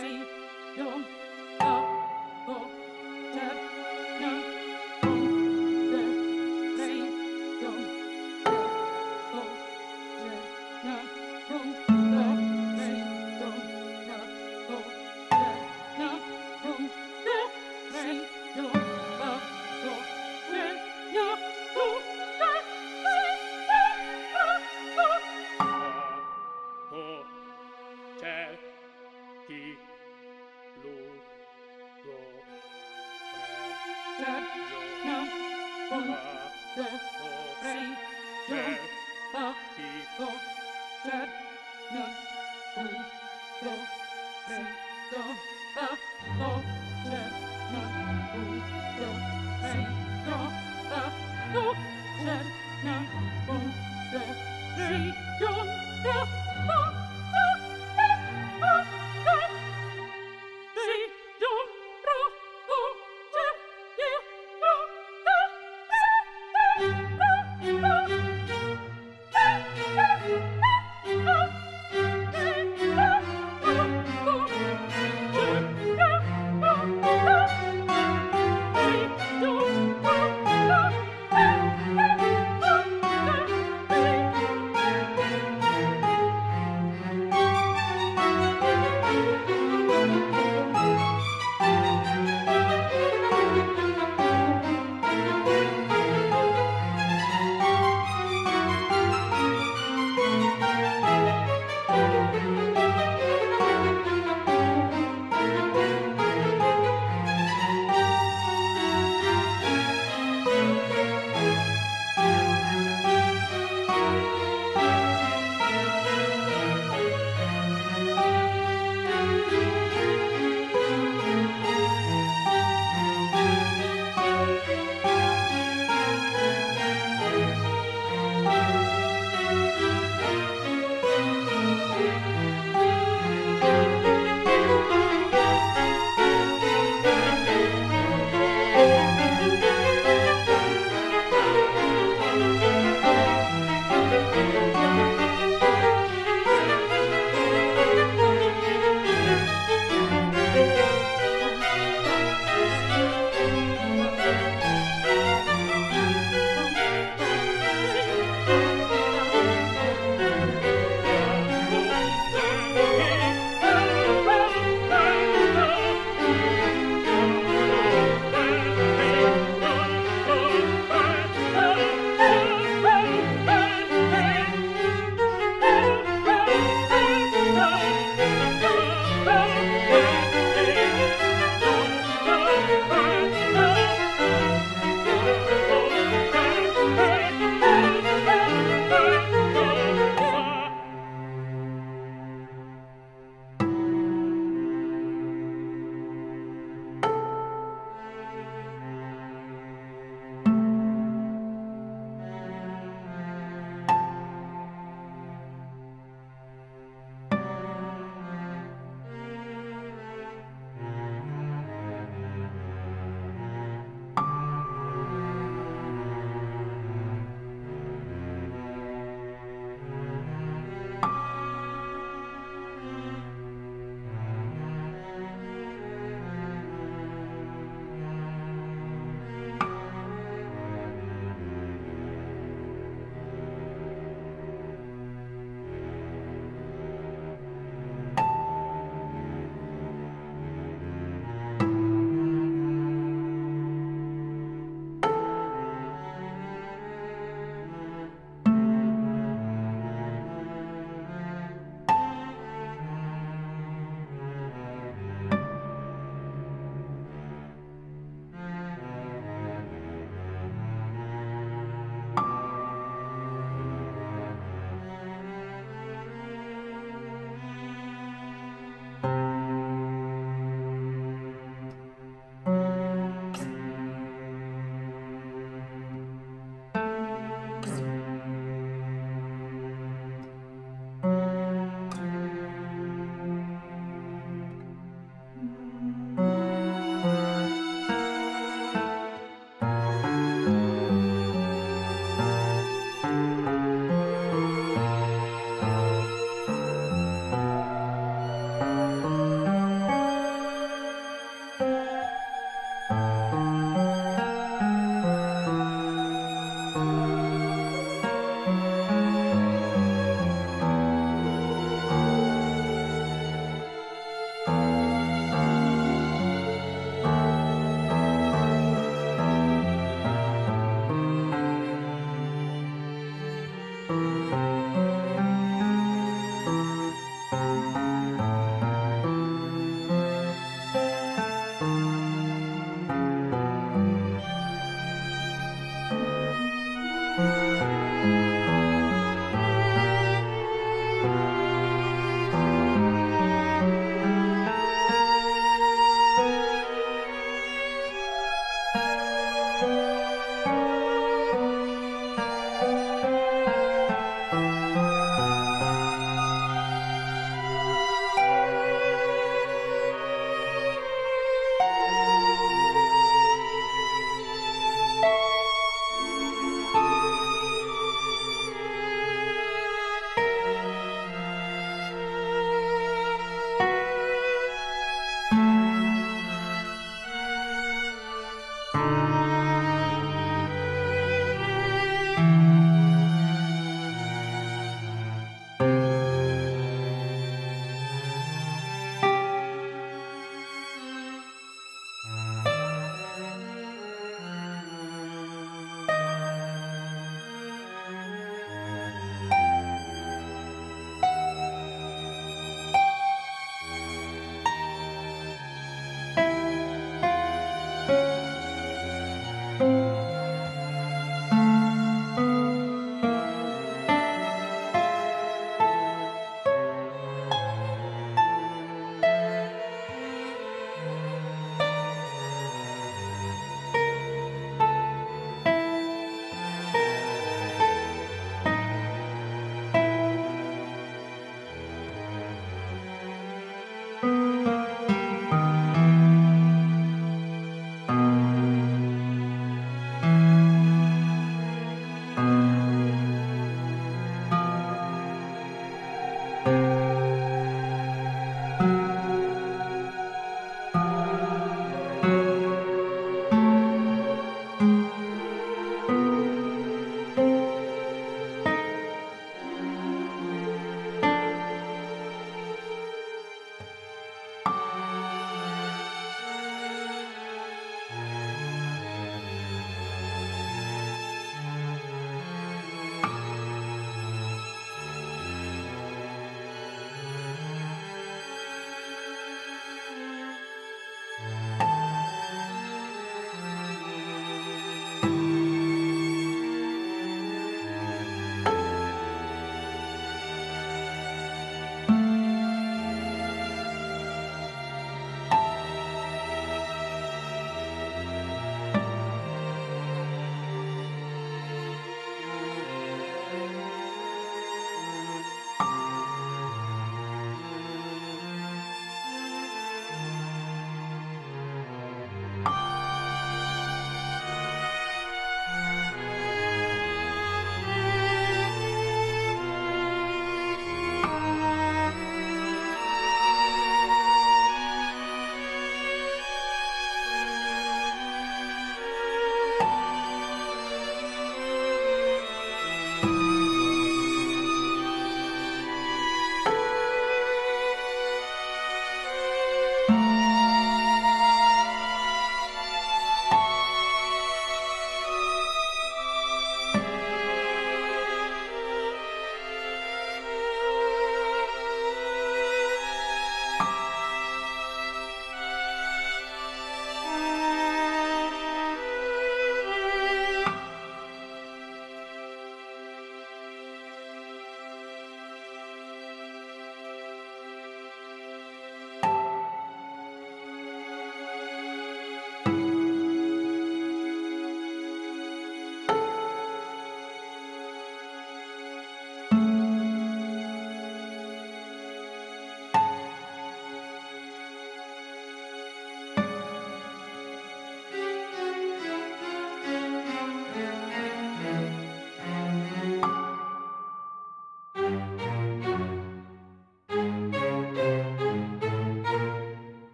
Three,